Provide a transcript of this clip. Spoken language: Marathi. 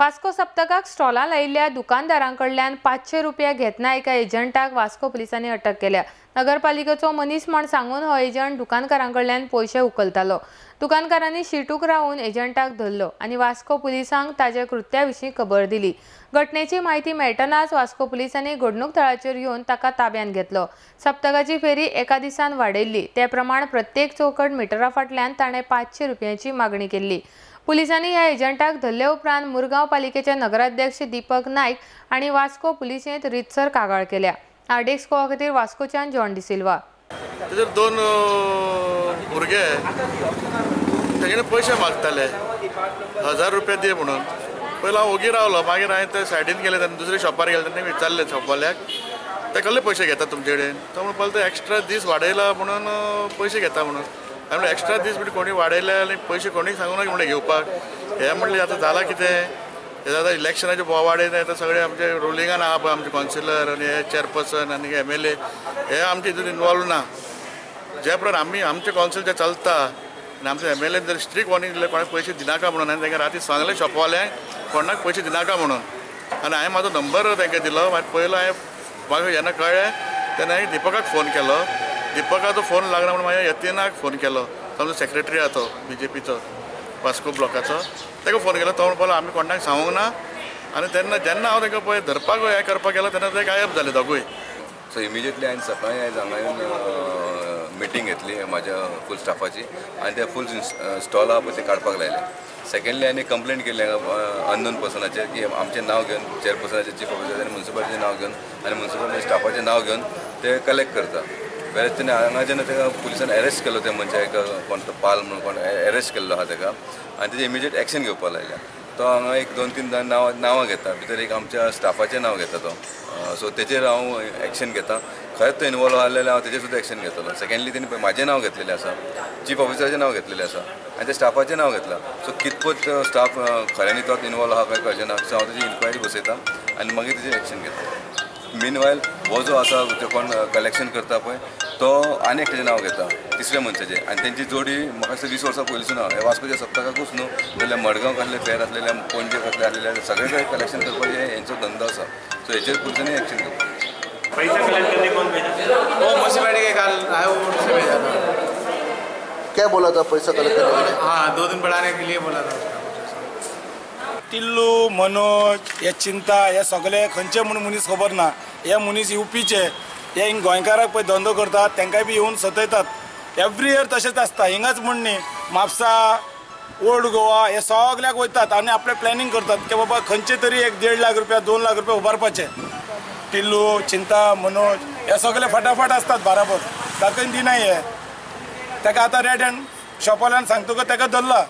वास्को सप्तकाक स्टॉलां लायिल्ल्या दुकानदारांकडल्यान पाचशे रुपया घेतना एका एजंटाक वास्को पुलिसांनी अटक केल्या. नगरपालिकेचो मनीस म्हण सांगून हो एजंट दुकानकारांकडल्यान पयशे उखलतालो दुकानकारांनी शिटूक रावून एजंटाक धरलो आनी वास्को पुलिसांक ताज्या कृत्या विशीं खबर दिली. घटनेची म्हायती मेळटनाच वास्को पुलिसांनी घडणूक थळाचेर येवन ताका ताब्यात घेतलो. सप्तकाची फेरी एका दिसान वाडयल्ली ते प्रमाण प्रत्येक चौकट मिटरा फाटल्यान ताणें पांचशे रुपयांची मागणी केल्ली. पुलिसांनी ह्या एजंटाक धरले उपरांत मुरगांव पालिकेचे नगराध्यक्ष दीपक नायक आनी वास्को पुलिसेंत रितसर कागाळ केल्या. आरडीएक्स कोवा खातीर वास्कोच्यान जॉन डिसिल्वा तेजेर दोन भुरगे तेगेले पयशे मागताले. हजार रुपया दी म्हणून. पयलो हांव ओगी रावलो मागीर हांवें ते सायडीन गेले तेन्ना दुसऱ्या शॉपार गेले तेन्ना विचारले शॉपवाल्याक ते कसले पयशे घेता तुमचे कडेन? तो म्हणपाक ते एक्स्ट्रा दीस वाडयला म्हणून पयशे घेता म्हणून. हांवें एक्स्ट्रा दीस बी कोणी वाडयले आनी पयशे कोणी सांगू नाका म्हणलें घेवपाक हे म्हणले आतां जालां कितें हे आतां इलेक्शनाचे बोवाडे आतां सगळे आमचे रुलिंगान आहा पळय आमचे कावन्सिलर आनी हे चॅरपर्सन आनी एम एल ए हे आमचे हितून इन्वॉल्व ना. जे प्रमाणे आमी आमचे कावन्सील जे चलता आनी आमचे एम एल एन जर स्ट्रीक वॉर्निंग दिले कोणाक पयशे दिनाका म्हणून? आनी तांकां राती सांगले शॉपवाल्यांक कोणाक पयशे दिनाका म्हणून? आनी हांवें म्हाजो नंबर तांकां दिलो मागीर पयलो हांवें म्हाका जेन्ना कळ्ळें तेन्ना हांवें दिपकाक फोन केलो. दिपकाचो फोन लागना म्हणून मागीर यतीनाक फोन केलो. तो सेक्रेटरी आहा तो बी जे पीचो वास्को ब्लॉकाचो. ताका फोन केलो तो म्हणून आमी कोणाक सांगूंक ना. आनी तेन्ना जेन्ना हांव तांकां पळय धरपाक हें करपाक गेलो तेन्ना ते गायब जाले दोगूय सो इमिजिएटली हांवें सकाळीं आयज हांगा येवन मिटींग घेतली म्हाज्या फूल स्टाफाची आनी ते फूल स्टॉल आहा पळय ते काडपाक लायले सेकंडली हांवें कंप्लेंट केली अननोन पर्सनाचेर की आमचें नांव घेवन चेअरपर्सनाचें चीफ ऑफिसर आनी म्युन्सिपालिटीचें नांव घेवन आनी म्युन्सिपालिटी स्टाफाचें नांव घेवन ते कलेक्ट करता वेळेस तेणें हांगा जेन्ना ताका पुलिसान अरेस्ट केलो त्या एक कोण तो पाल म्हणून कोण अरेस्ट केल्लो आहा ताका आनी तेजी इमिजिएट एक्शन घेवपाक लायल्या तो हांगा एक दोन तीन जाण नांव नांवां घेता भितर एक आमच्या स्टाफाचें नांव घेता तो. सो तेजेर हांव एक्शन घेता. खरेंच तो इनवॉल्व आसलेले हांव तेजेर सुद्दां एक्शन घेतलो सेकंडली तेणी म्हाजें नांव घेतलेलें आसा चीफ ऑफिसराचें नांव घेतलेलें आसा आनी त्या स्टाफाचें नांव घेतलां. सो कितपत स्टाफ खऱ्यांनी तोच इनवॉल्व आहा काय कळचें ना सो हांव तेजी इन्क्वायरी बसयतां आनी मागीर तेजेर एक्शन घेता. मीन हो जो आसा जो कोण कलेक्शन करता पळय तो आनी एकट्याचें नांव घेता तिसऱ्या मनशाचें आनी तेंची जोडी म्हाका दिसता वीस वर्सां पयलींसून आहा हे वास्कोच्या सप्तकाकूच न्हू जाल्यार मडगांव कसले फेर आसलेले पणजे कसले आसलेले सगळे कडेन कलेक्शन करपाचें हेंचो धंदो आसा सो हेचेर पुलिसांनी एक्शन घेवपाक पैसा कलेक्ट करने कौन भेजा वो म्यूनसिपैलिटी के काल आए वो से भेजा था क्या बोला था पैसा कलेक्ट करने के लिए? हाँ दो दिन बढ़ाने के लिए बोला था उसका. टिल्लू मनोज हे चिंता हे सगळे खंयचे म्हूण मनीस खबर ना. हे मनीस येवपीचे हे हिंग गोंयकाराक पळय धंदो करतात तेंकाय बी येवन सतयतात. एवरी इयर तशेंच आसता हिंगाच म्हण न्ही म्हापसा ओल्ड गोवा हे सगल्याक वयतात आनी आपलें प्लॅनिंग करतात की बाबा खंयचे तरी एक देड लाख रुपया दोन लाख रुपया उबारपाचे टिल्लू चिंता मनोज हे सगळे फटाफट असतात बराबर. ताका दिनाय हे ताका आतां रेड हँड शॉपवाल्यान सांगतकच ताका धरला.